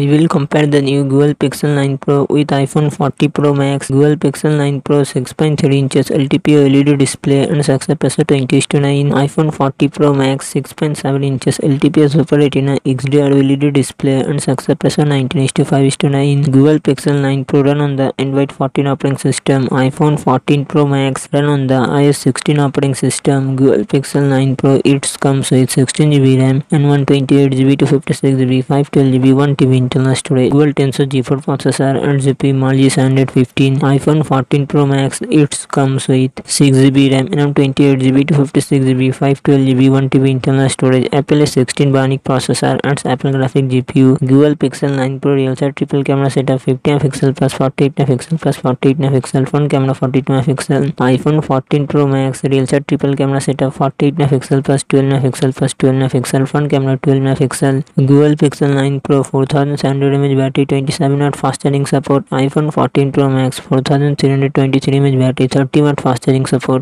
I will compare the new Google Pixel 9 Pro with iPhone 14 Pro Max. Google Pixel 9 Pro 6.3 inches LTPO LED display and success pressure 20 to 9. iPhone 14 Pro Max 6.7 inches LTPO Super Retina XDR LED display and success pressure 19 to 5 to 9. Google Pixel 9 Pro run on the Android 14 operating system. iPhone 14 Pro Max run on the iOS 16 operating system. Google Pixel 9 Pro it comes with 16GB RAM and 128GB to 56GB, 512GB, 1TB internal storage. Google Tensor G4 processor and GPU Mali 715. iPhone 14 Pro Max it comes with 6GB RAM and 28GB to 56GB, 512GB, 1TB internal storage. Apple A16 Bionic processor and Apple Graphic GPU. Google Pixel 9 Pro real set triple camera setup 50 MP plus 48 MP plus 48 MP front camera 42 MP. iPhone 14 Pro Max real set triple camera setup 48 MP plus 12 MP plus 12 MP front camera 12 MP. Google Pixel 9 Pro 4700 mAh battery 27 watt fast charging support. iPhone 14 Pro Max 4323 mAh battery 30 watt fast charging support.